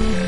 Ooh.